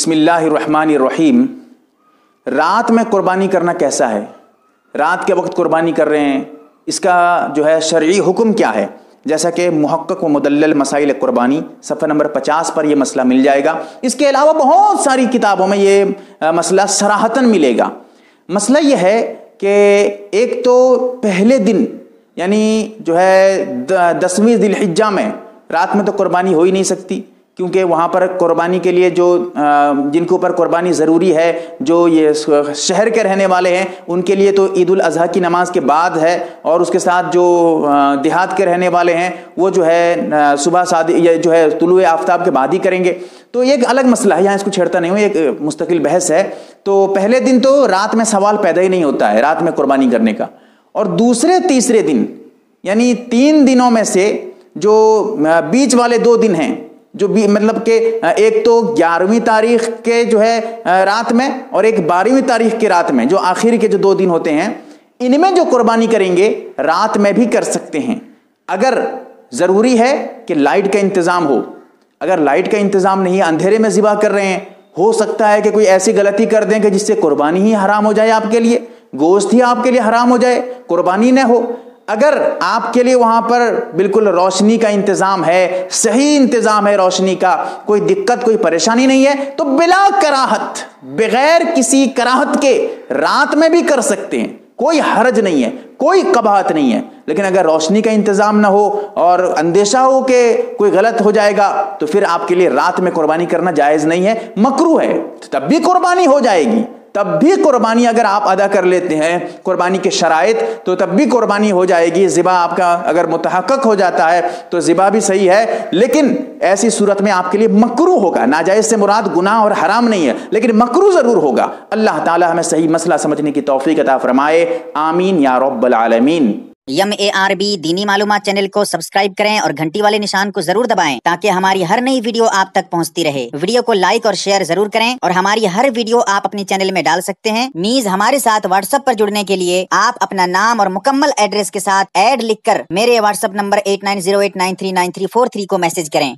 बिस्मिल्लाहिर्रहमानिर्रहीम। रात में कुर्बानी करना कैसा है? रात के वक्त कुर्बानी कर रहे हैं, इसका जो है शर्ई हुक्म क्या है? जैसा कि महक्क व मुदल मसाइल कुर्बानी सफ़र नंबर पचास पर यह मसला मिल जाएगा। इसके अलावा बहुत सारी किताबों में ये मसला सराहतन मिलेगा। मसला यह है कि एक तो पहले दिन, यानी जो है दसवीं दिलहिजा में रात में तो कुर्बानी हो ही नहीं सकती। क्योंकि वहाँ पर कुर्बानी के लिए जो जिनके ऊपर कुर्बानी ज़रूरी है, जो ये शहर के रहने वाले हैं, उनके लिए तो ईद उल अजहा की नमाज़ के बाद है, और उसके साथ जो देहात के रहने वाले हैं, वो जो है सुबह शादी, ये जो है तुलु आफ्ताब के बाद ही करेंगे। तो एक अलग मसला है, यहाँ इसको छेड़ता नहीं हूँ, एक मुस्तकिल बहस है। तो पहले दिन तो रात में सवाल पैदा ही नहीं होता है, रात में कुर्बानी करने का। और दूसरे, तीसरे दिन, यानी तीन दिनों में से जो बीच वाले दो दिन हैं जो भी मतलब के एक तो ग्यारहवीं तारीख के जो है रात में और एक बारहवीं तारीख के रात में, जो आखिर के जो दो दिन होते हैं, इनमें जो कुर्बानी करेंगे, रात में भी कर सकते हैं। अगर ज़रूरी है कि लाइट का इंतज़ाम हो, अगर लाइट का इंतज़ाम नहीं, अंधेरे में ज़िबा कर रहे हैं, हो सकता है कि कोई ऐसी गलती कर दें कि जिससे कुर्बानी ही हराम हो जाए आपके लिए, गोश्त ही आपके लिए हराम हो जाए, कुर्बानी न हो। अगर आपके लिए वहाँ पर बिल्कुल रोशनी का इंतज़ाम है, सही इंतज़ाम है रोशनी का, कोई दिक्कत, कोई परेशानी नहीं है तो बिला कराहत, बगैर किसी कराहत के रात में भी कर सकते हैं। कोई हरज नहीं है, कोई कबाहत नहीं है। लेकिन अगर रोशनी का इंतज़ाम ना हो और अंदेशा हो कि कोई गलत हो जाएगा तो फिर आपके लिए रात में कुर्बानी करना जायज़ नहीं है, मकरू है तब भी कुर्बानी हो जाएगी। तब भी कुर्बानी अगर आप अदा कर लेते हैं, कुर्बानी के शराइ तो तब भी कुर्बानी हो जाएगी, ज़िबा आपका अगर मुतहक़ हो जाता है तो ज़िबा भी सही है, लेकिन ऐसी सूरत में आपके लिए मकरू होगा, नाजायज़ से मुराद गुनाह और हराम नहीं है, लेकिन मकरू ज़रूर होगा। अल्लाह ताला हमें सही मसला समझने की तोफ़ी अता फरमाए, आमीन या रब्बल आलमीन। यम ए आर बी दीनी मालूम चैनल को सब्सक्राइब करें और घंटी वाले निशान को ज़रूर दबाएँ ताकि हमारी हर नई वीडियो आप तक पहुँचती रहे। वीडियो को लाइक और शेयर ज़रूर करें और हमारी हर वीडियो आप अपने चैनल में डाल सकते हैं। मीज हमारे साथ व्हाट्सएप पर जुड़ने के लिए आप अपना नाम और मुकम्मल एड्रेस के साथ एड लिखकर मेरे व्हाट्सएप नंबर एट को मैसेज करें।